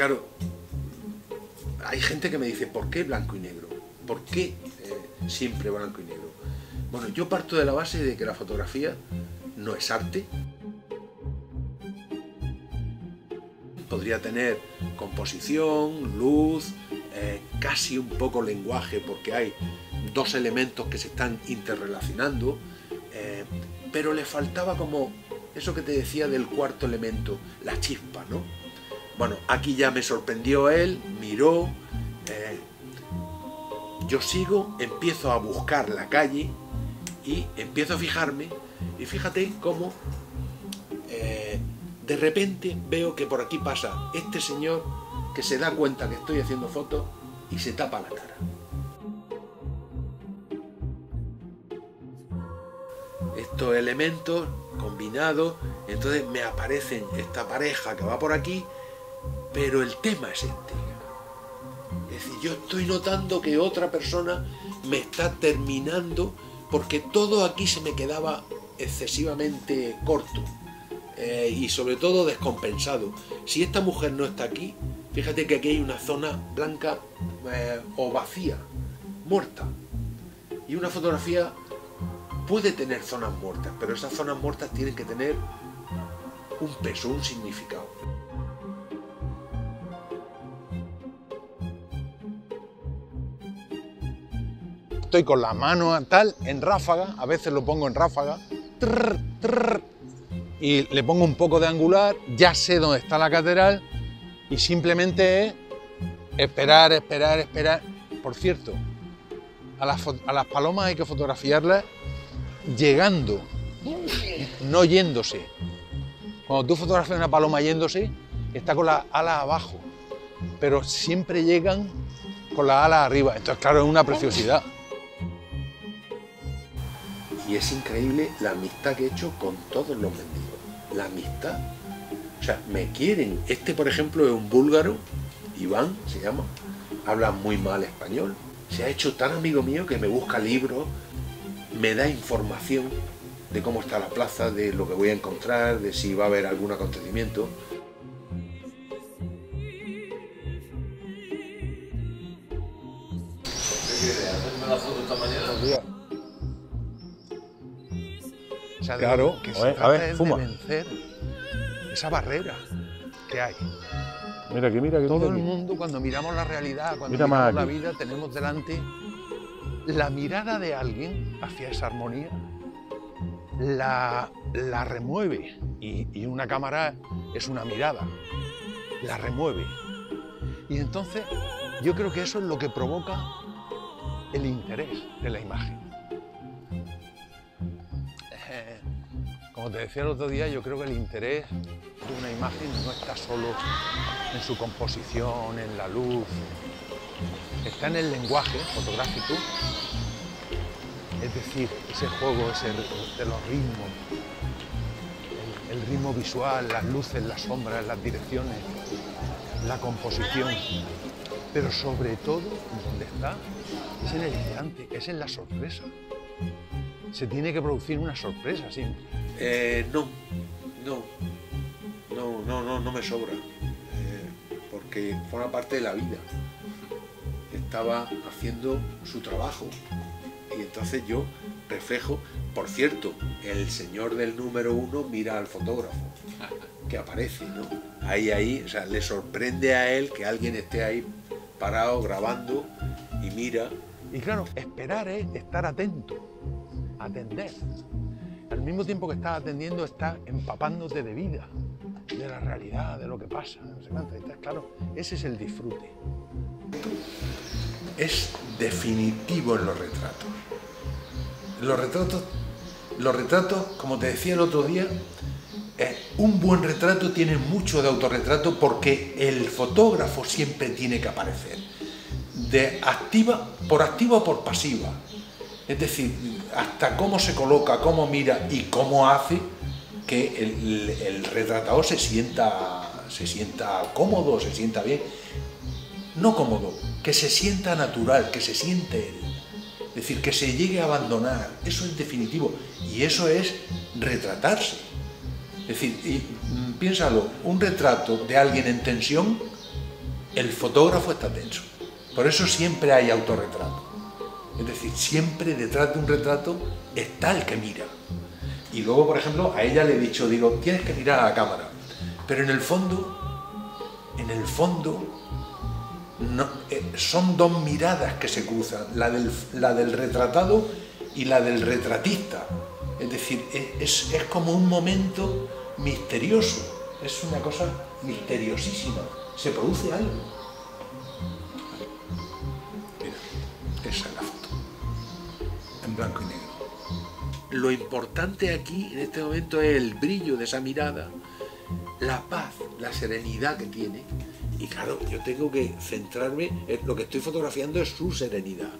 claro, hay gente que me dice, ¿por qué blanco y negro? ¿Por qué eh, siempre blanco y negro? Bueno, yo parto de la base de que la fotografía no es arte. Podría tener composición, luz, eh, casi un poco lenguaje, porque hay dos elementos que se están interrelacionando, eh, pero le faltaba como eso que te decía del cuarto elemento, la chispa, ¿no? Bueno, aquí ya me sorprendió él, miró, eh, yo sigo, empiezo a buscar la calle y empiezo a fijarme y fíjate cómo eh, de repente veo que por aquí pasa este señor que se da cuenta que estoy haciendo fotos y se tapa la cara. Estos elementos combinados, entonces me aparecen esta pareja que va por aquí pero el tema es este. Es decir, yo estoy notando que otra persona me está terminando porque todo aquí se me quedaba excesivamente corto eh, y sobre todo descompensado. Si esta mujer no está aquí, fíjate que aquí hay una zona blanca eh, o vacía, muerta. Y una fotografía puede tener zonas muertas, pero esas zonas muertas tienen que tener un peso, un significado. Estoy con la mano tal, en ráfaga, a veces lo pongo en ráfaga, y le pongo un poco de angular, ya sé dónde está la catedral, y simplemente es esperar, esperar, esperar. Por cierto, a las, a las palomas hay que fotografiarlas llegando, no yéndose. Cuando tú fotografías una paloma yéndose, está con la ala abajo, pero siempre llegan con la ala arriba. Entonces, claro, es una preciosidad. Y es increíble la amistad que he hecho con todos los mendigos. La amistad. O sea, me quieren. Este, por ejemplo, es un búlgaro, Iván se llama, habla muy mal español. Se ha hecho tan amigo mío que me busca libros, me da información de cómo está la plaza, de lo que voy a encontrar, de si va a haber algún acontecimiento. la foto esta mañana? Claro, que se a ver, fuma. de vencer esa barrera que hay. Mira aquí, mira aquí. Todo mira el aquí. mundo, cuando miramos la realidad, cuando Mira miramos la vida, tenemos delante la mirada de alguien hacia esa armonía, la, la remueve. Y, y una cámara es una mirada, la remueve. Y entonces yo creo que eso es lo que provoca el interés de la imagen. Como te decía el otro día, yo creo que el interés de una imagen no está solo en su composición, en la luz, está en el lenguaje fotográfico, es decir, ese juego ese de los ritmos, el, ritmo visual, las luces, las sombras, las direcciones, la composición, pero sobre todo, donde está, es en el instante, es en la sorpresa. Se tiene que producir una sorpresa siempre. Eh, no, no, no, no, no, no me sobra, eh, porque forma parte de la vida. Estaba haciendo su trabajo y entonces yo reflejo, por cierto, el señor del número uno mira al fotógrafo que aparece, ¿no? Ahí, ahí, o sea, le sorprende a él que alguien esté ahí parado grabando y mira. Y claro, esperar es estar atento, atender. Al mismo tiempo que estás atendiendo, estás empapándote de vida, de la realidad, de lo que pasa. No sé. Entonces, claro, ese es el disfrute. es definitivo en los retratos. Los retratos, los retratos, como te decía el otro día, eh, un buen retrato tiene mucho de autorretrato porque el fotógrafo siempre tiene que aparecer, de activa, por activa o por pasiva. Es decir, hasta cómo se coloca, cómo mira y cómo hace que el, el retratado se sienta, se sienta cómodo, se sienta bien no cómodo, que se sienta natural, que se siente él. Es decir, que se llegue a abandonar. Eso es definitivo. Y eso es retratarse. Es decir, y, mm, piénsalo, un retrato de alguien en tensión el fotógrafo está tenso. Por eso siempre hay autorretrato. Es decir, siempre detrás de un retrato está el que mira. Y luego, por ejemplo, a ella le he dicho, digo, tienes que mirar a la cámara. Pero en el fondo, en el fondo, eh, son dos miradas que se cruzan, la del, retratado y la del retratista. Es decir, es, es como un momento misterioso, es una cosa misteriosísima, se produce algo. Y negro. Lo importante aquí, en este momento, es el brillo de esa mirada, la paz, la serenidad que tiene. Y claro, yo tengo que centrarme en lo que estoy fotografiando es su serenidad.